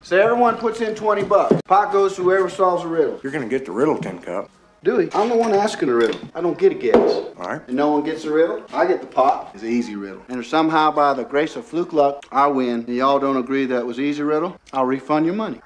So everyone puts in 20 bucks. Pot goes to whoever solves the riddle. You're gonna get the riddle tin cup. Dewey, I'm the one asking the riddle. I don't get a guess. All right. And no one gets the riddle. I get the pot. It's an easy riddle. And if somehow by the grace of fluke luck I win, and y'all don't agree that was easy riddle, I'll refund your money.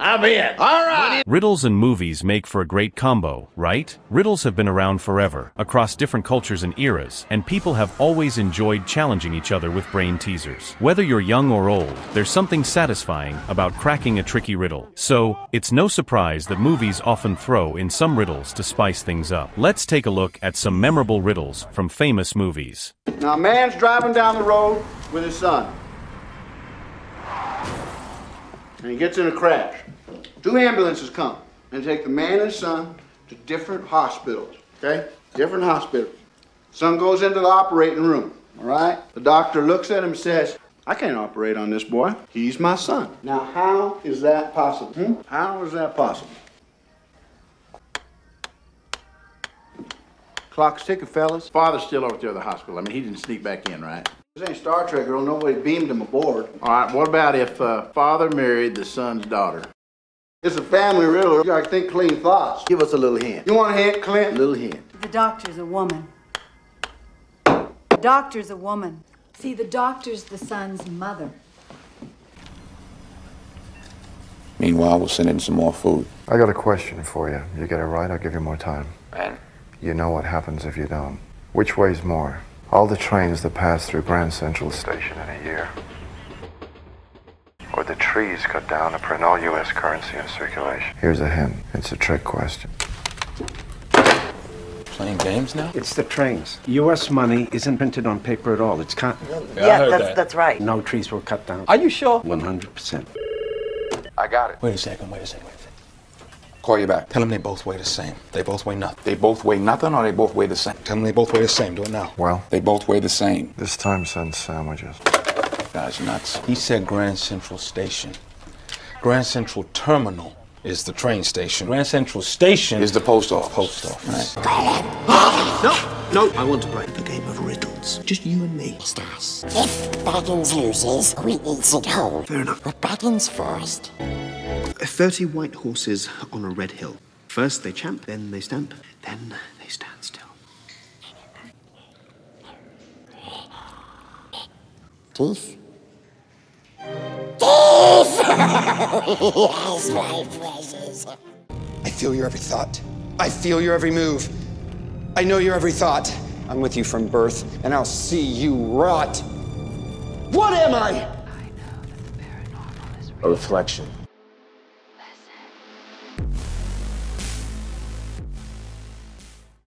I'm in. All right. Riddles and movies make for a great combo, right? Riddles have been around forever, across different cultures and eras, and people have always enjoyed challenging each other with brain teasers. Whether you're young or old, there's something satisfying about cracking a tricky riddle. So, it's no surprise that movies often throw in some riddles to spice things up. Let's take a look at some memorable riddles from famous movies. Now, a man's driving down the road with his son. And he gets in a crash. Two ambulances come and take the man and son to different hospitals. Okay? Different hospitals. Son goes into the operating room. All right? The doctor looks at him and says, I can't operate on this boy. He's my son. Now, how is that possible? Hmm? How is that possible? Clock's ticking, fellas. Father's still over there at the hospital. I mean, he didn't sneak back in, right? This ain't Star Trek, girl. Nobody beamed him aboard. All right. What about if uh, father married the son's daughter? It's a family riddle. You gotta think clean thoughts. Give us a little hint. You want a hint, Clint? A little hint. The doctor's a woman. The doctor's a woman. See, the doctor's the son's mother. Meanwhile, we'll send in some more food. I got a question for you. You get it right, I'll give you more time. And You know what happens if you don't. Which weighs more? All the trains that pass through Grand Central Station in a year. Or the trees cut down to print all U.S. currency in circulation. Here's a hint. It's a trick question. playing games now? It's the trains. U.S. money isn't printed on paper at all. It's con- Yeah, that's, that's right. no trees were cut down. Are you sure? 100%. I got it. Wait a second, wait a second, wait a second. Call you back. Tell them they both weigh the same. They both weigh nothing. They both weigh nothing or they both weigh the same? Tell them they both weigh the same. Do it now. Well, They both weigh the same. this time send sandwiches. Guy's nuts. He said Grand Central Station. Grand Central Terminal is the train station. Grand Central Station Is the post office. post office. No, no, I want to play the game of riddles. Just you and me. Stars. If Baggins loses, we eat it whole. Fair enough. But Baggins first. 30 white horses on a red hill. First they champ, then they stamp, then they stand still. Teeth. Teeth! yes, my precious. I feel your every thought. I feel your every move. I know your every thought. I'm with you from birth, and I'll see you rot. What am I? A reflection.